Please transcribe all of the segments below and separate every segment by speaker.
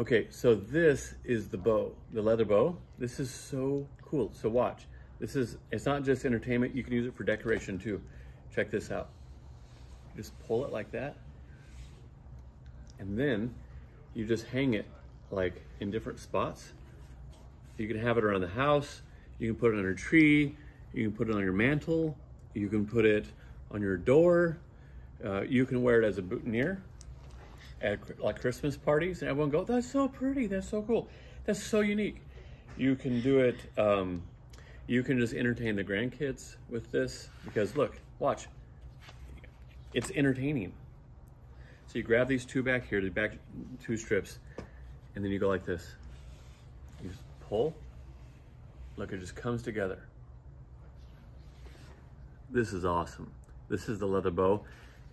Speaker 1: Okay, so this is the bow, the leather bow. This is so cool. So watch. This is, it's not just entertainment. You can use it for decoration too. Check this out. Just pull it like that. And then you just hang it like in different spots. You can have it around the house. You can put it on a tree. You can put it on your mantle. You can put it on your door. Uh, you can wear it as a boutonniere at like Christmas parties, and everyone go, "That's so pretty. That's so cool. That's so unique." You can do it. Um, you can just entertain the grandkids with this because look, watch. It's entertaining. So you grab these two back here, the back two strips, and then you go like this. You just pull. Look, it just comes together. This is awesome. This is the leather bow.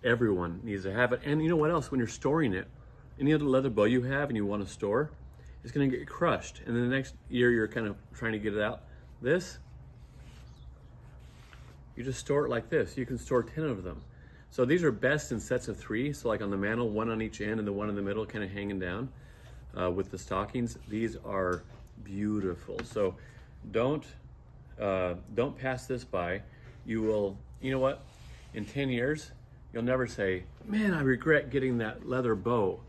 Speaker 1: Everyone needs to have it. And you know what else? When you're storing it, any other leather bow you have and you want to store, it's going to get crushed. And then the next year you're kind of trying to get it out. This, you just store it like this. You can store 10 of them. So these are best in sets of three. So like on the mantle, one on each end and the one in the middle kind of hanging down uh, with the stockings. These are beautiful. So don't, uh, don't pass this by. You will, you know what? In 10 years, you'll never say, man, I regret getting that leather bow.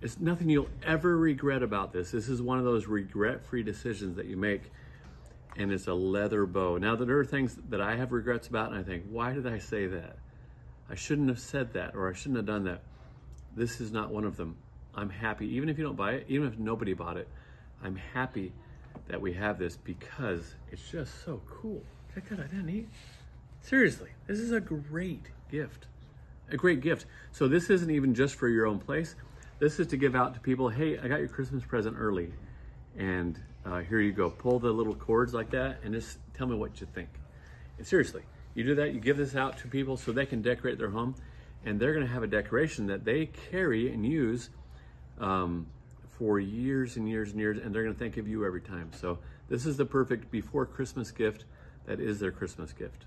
Speaker 1: It's nothing you'll ever regret about this. This is one of those regret-free decisions that you make and it's a leather bow. Now there are things that I have regrets about and I think, why did I say that? I shouldn't have said that or I shouldn't have done that. This is not one of them. I'm happy, even if you don't buy it, even if nobody bought it, I'm happy that we have this because it's just so cool. Check that out, isn't neat? Seriously, this is a great gift. A great gift. So this isn't even just for your own place. This is to give out to people, hey, I got your Christmas present early. And uh, here you go. Pull the little cords like that and just tell me what you think. And seriously, you do that, you give this out to people so they can decorate their home and they're gonna have a decoration that they carry and use um, for years and years and years and they're gonna think of you every time. So this is the perfect before Christmas gift that is their Christmas gift.